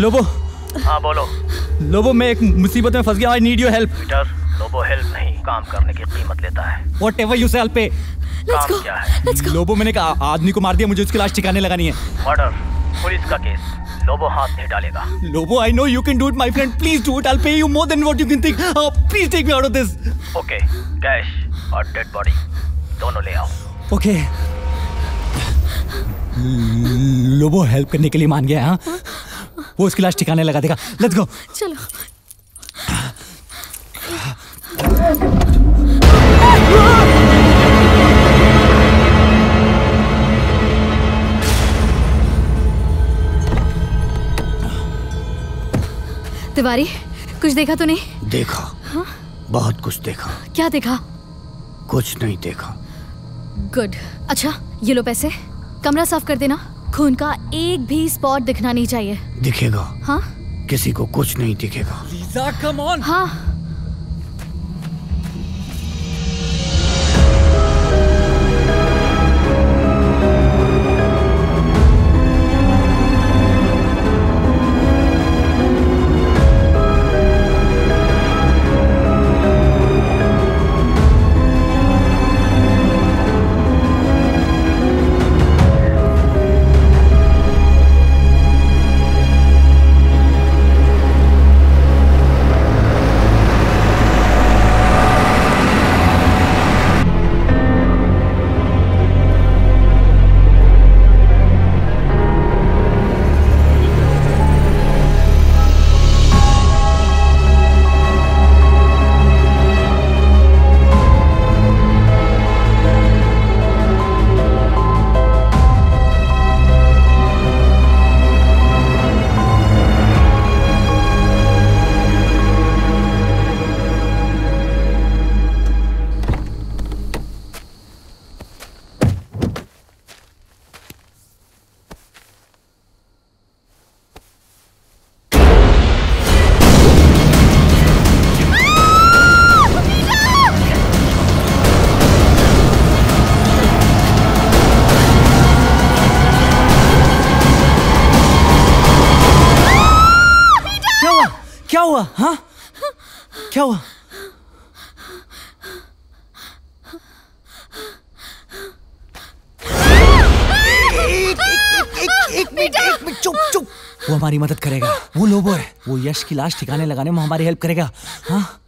लोबो हाँ बोलो। लोबो मैं एक मुसीबत में फंस गया। I need your help Peter Lobo help नहीं। काम करने की कीमत लेता है। वॉट एवर यू से पे लेट्स गो क्या है? लेट्स गो लोबो मैंने कहा आदमी को मार दिया मुझे उसकी लाश ठिकाने लगानी है। मर्डर पुलिस का केस। लोबो हाथ नहीं डालेगा। Lobo I know you can do it my friend please do it I pay you more than what you can think please take me out of this okay cash और dead body दोनों ले आओ। Okay Lobo help करने के लिए मान गया हाँ? वो उसकी लाश ठिकाने लगा देगा। लेट्स गो चलो। तिवारी कुछ देखा तो नहीं देखा। हाँ? बहुत कुछ देखा। क्या देखा? कुछ नहीं देखा। गुड अच्छा ये लो पैसे। कमरा साफ़ कर देना। खून का एक भी स्पॉट दिखना नहीं चाहिए। दिखेगा। हाँ? किसी को कुछ नहीं दिखेगा। लीजा कम ऑन हाँ। क्या हुआ हाँ? क्या हुआ? चुप चुप। वो हमारी मदद करेगा। वो लोबो है वो यश की लाश ठिकाने लगाने में हमारी हेल्प करेगा। हाँ?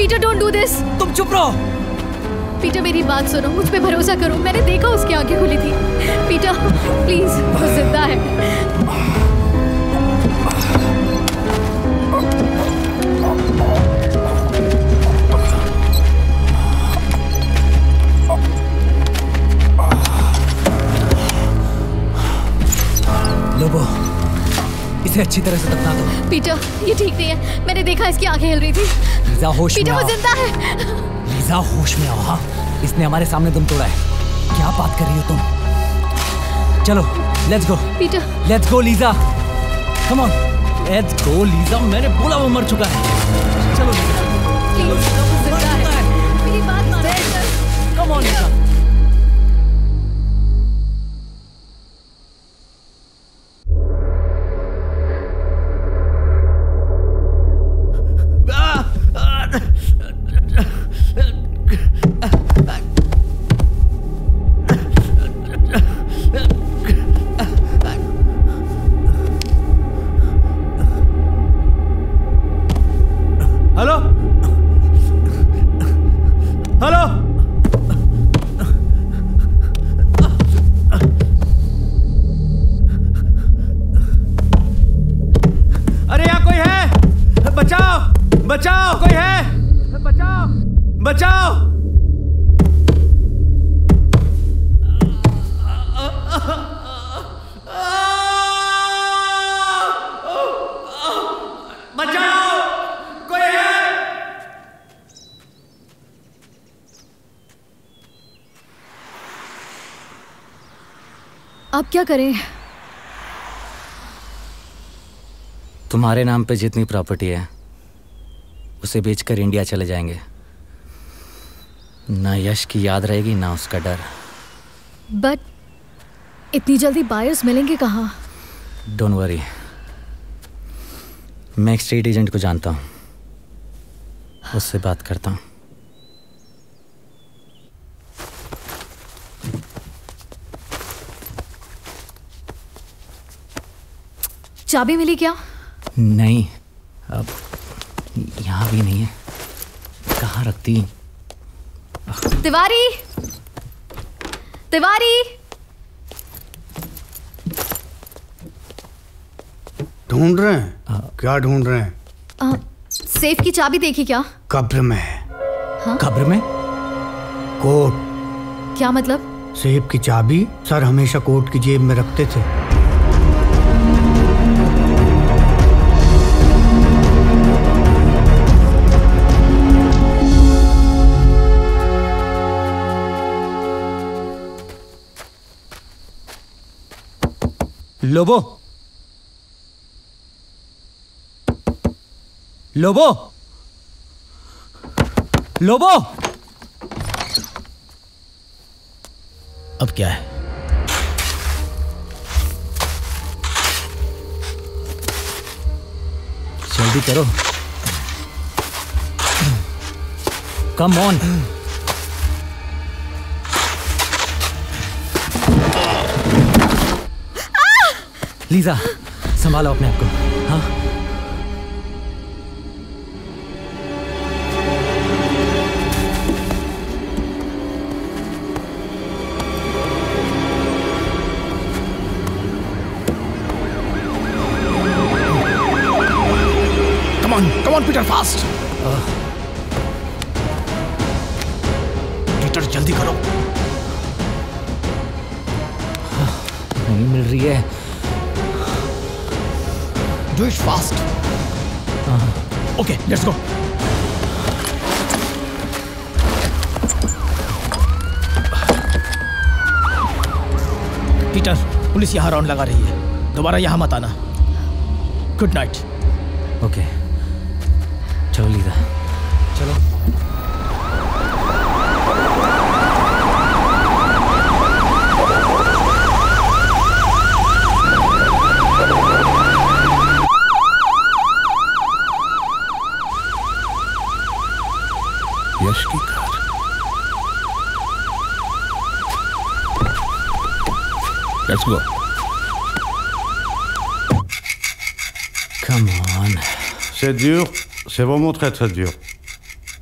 पीटर डोंट डू दिस तुम चुप रहो। पीटर मेरी बात सुनो। मुझ पे भरोसा करो। मैंने देखा उसकी आँखें खुली थी। पीटर प्लीज़ वो ज़िंदा है। इसे अच्छी तरह से दफना दो। पीटर ये ठीक नहीं है। मैंने देखा इसकी आँखें हिल रही थी। लीजा होश में पीटर वो ज़िंदा है। लीजा होश में आओ हाँ। इसने हमारे सामने दम तोड़ा है। क्या बात कर रही हो तुम? चलो let's go Peter. Let's go Lisa. Come on let's go Lisa. मैंने बोला वो मर चुका है। चलो लीजा। अब क्या करें? तुम्हारे नाम पे जितनी प्रॉपर्टी है उसे बेचकर इंडिया चले जाएँगे। ना यश की याद रहेगी ना उसका डर। बट इतनी जल्दी बायर्स मिलेंगे कहाँ? डोंट वरी मैं एक स्टेट एजेंट को जानता हूँ। उससे बात करता हूँ। चाबी मिली क्या? नहीं अब यहाँ भी नहीं है। कहाँ रखती? तिवारी! तिवारी! ढूंढ रहे हैं? आ, क्या ढूंढ रहे हैं? आ, सेफ़ की चाबी देखी क्या? कब्र में है? कब्र में? कोट। क्या मतलब? सेब की चाबी सर हमेशा कोट की जेब में रखते थे। लोबो। लोबो। लोबो। अब क्या है? जल्दी करो। Come on. लीजा संभालो अपने आप को। हाँ? On come on Peter fast Peter जल्दी करो। नहीं मिल रही है। Do it fast okay, let's go. Peter police यहाँ राउंड लगा रही है। दोबारा यहाँ मत आना। गुड नाइट ओके चलो Lisa Let's go come on C'est dur, c'est vraiment très très dur.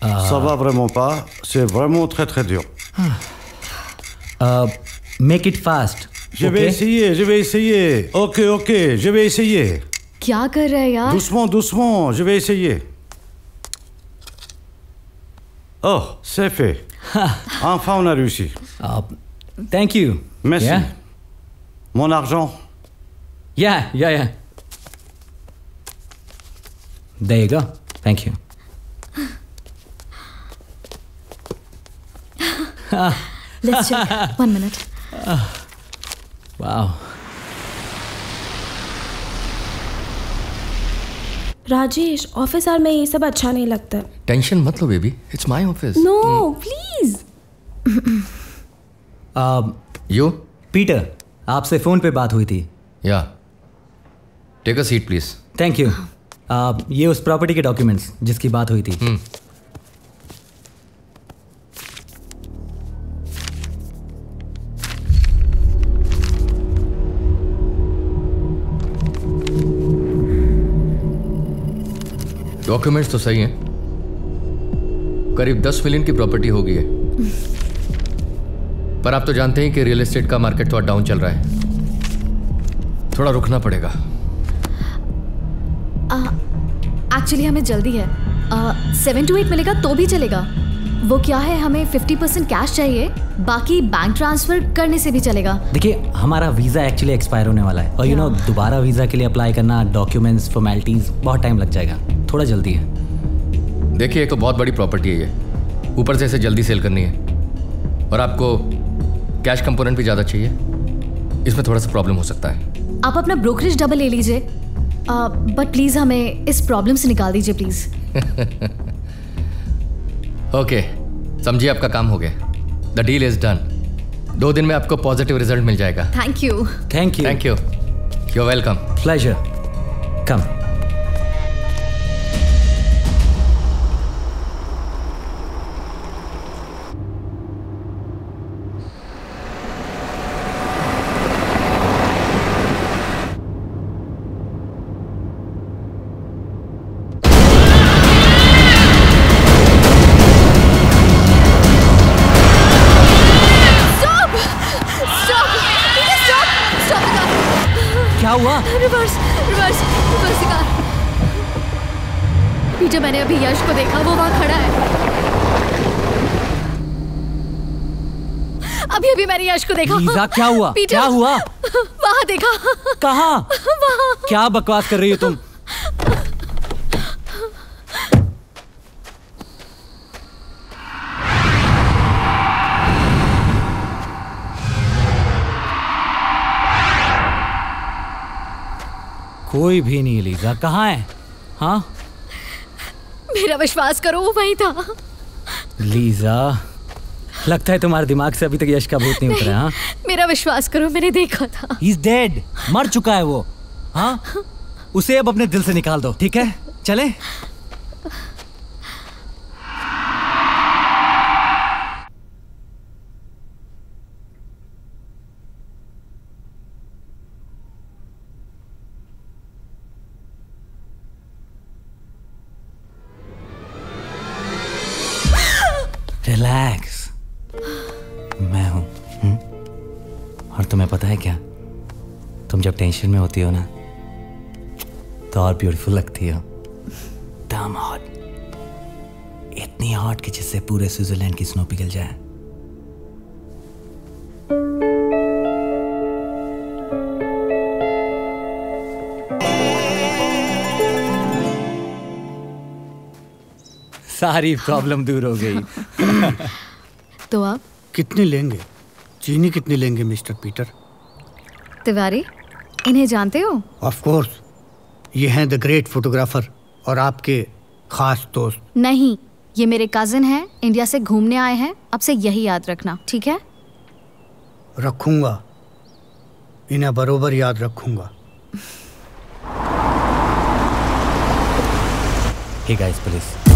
Ça va vraiment pas, c'est vraiment très très dur. Make it fast Je vais essayer, je vais essayer. Ok, ok, je vais essayer. क्या कर रहा है यार Doucement, doucement, je vais essayer. Oh, c'est fait. Enfin, on a réussi. Thank you Merci. Mon argent, या या या There you go. Thank you. Let's check one minute Wow. Rajesh office are में ये सब अच्छा नहीं लगता। टेंशन मत लो baby it's my office no please you Peter आपसे फ़ोन पे बात हुई थी। Yeah. Take a seat please thank you ये उस प्रॉपर्टी के डॉक्यूमेंट्स जिसकी बात हुई थी। hmm. डॉक्यूमेंट्स तो सही हैं। करीब दस मिलियन की प्रॉपर्टी होगी है। पर आप तो जानते हैं कि रियल एस्टेट का मार्केट थोड़ा डाउन चल रहा है। थोड़ा रुकना पड़ेगा। एक्चुअली हमें जल्दी है। सेवन टू एट मिलेगा तो भी चलेगा। वो क्या है हमें फिफ्टी परसेंट कैश चाहिए बाकी बैंक ट्रांसफ़र करने से भी चलेगा। देखिए हमारा वीज़ा एक्चुअली एक्सपायर होने वाला है। और यू नो दोबारा वीज़ा के लिए अप्लाई करना डॉक्यूमेंट्स फॉर्मेलिटीज़ बहुत टाइम लग जाएगा। थोड़ा जल्दी है। देखिए एक तो बहुत बड़ी प्रॉपर्टी है ये। ऊपर से इसे जल्दी सेल करनी है। और आपको कैश कंपोनेंट भी ज़्यादा चाहिए। इसमें थोड़ा सा प्रॉब्लम हो सकता है। आप अपना ब्रोकरेज डबल ले लीजिए। बट प्लीज़ हमें इस प्रॉब्लम से निकाल दीजिए प्लीज़ ओके समझिए आपका काम हो गया। द डील इज़ डन दो दिन में आपको पॉजिटिव रिज़ल्ट मिल जाएगा। Thank you thank you thank you you welcome pleasure कम हुआ? रिवर्स रिवर्स रिवर्स कार पीछे मैंने अभी यश को देखा वो वहाँ खड़ा है। अभी अभी मैंने यश को देखा। लीजा क्या हुआ? पीटर क्या हुआ? वहाँ देखा। कहा? वहाँ। क्या बकवास कर रही हो तुम? कोई भी नहीं लीजा। कहाँ है? हाँ? मेरा विश्वास करो वो वहीं था। लीजा लगता है तुम्हारे दिमाग से अभी तक यश का भूत नहीं उतरा हाँ मेरा विश्वास करो मैंने देखा था। इज़ डेड मर चुका है वो हाँ? उसे अब अपने दिल से निकाल दो ठीक है? चले? जब टेंशन में होती हो ना तो और ब्यूटीफुल लगती हो। दम हॉट इतनी हॉट कि जिससे पूरे स्विट्जरलैंड की स्नो पिघल जाए। सारी प्रॉब्लम दूर हो गई। तो आप? कितने लेंगे? चीनी कितनी लेंगे मिस्टर पीटर? तिवारी? इन्हें जानते हो? ऑफ़ कोर्स ये हैं द ग्रेट फोटोग्राफर और आपके खास दोस्त। नहीं ये मेरे कजिन हैं इंडिया से घूमने आए हैं अब से यही याद रखना ठीक है? रखूँगा। इन्हें बरोबर याद रखूँगा। Hey guys please